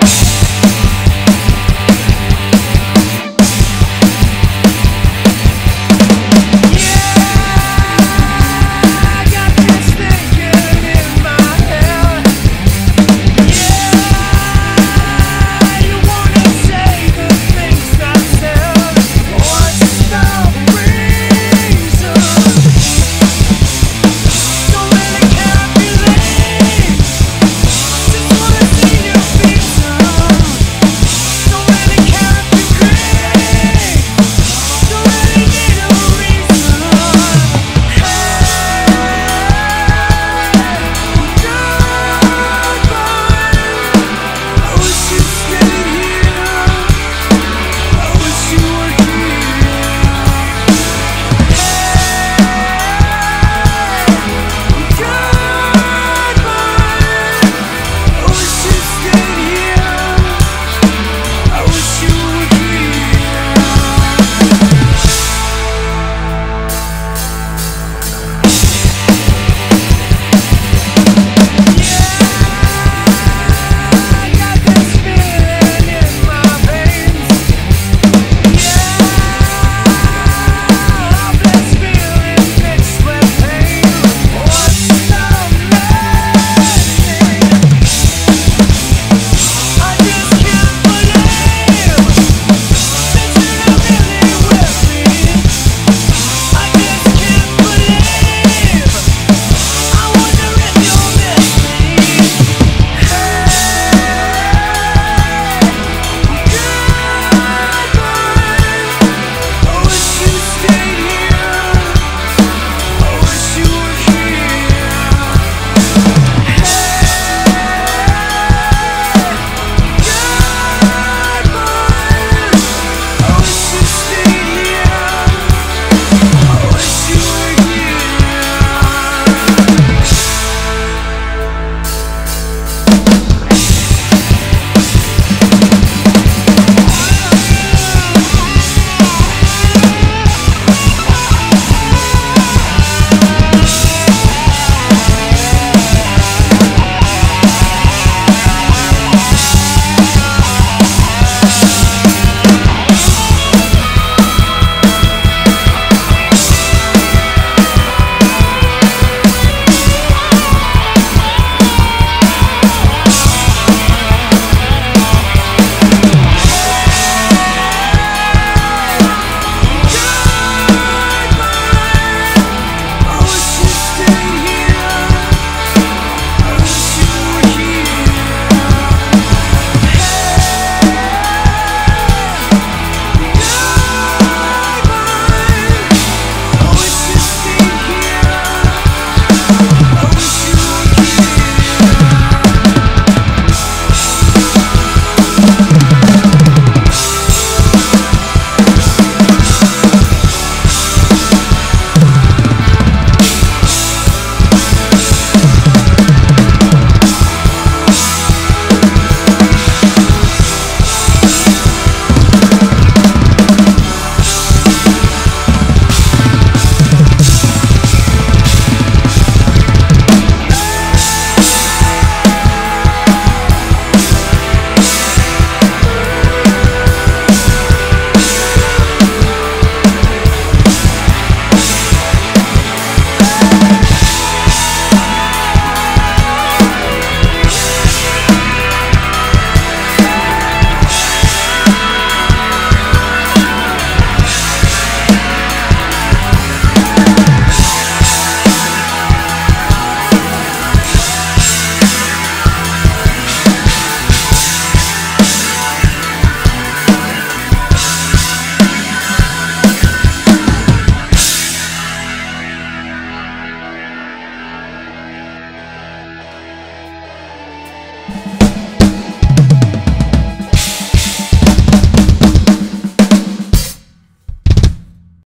Bye.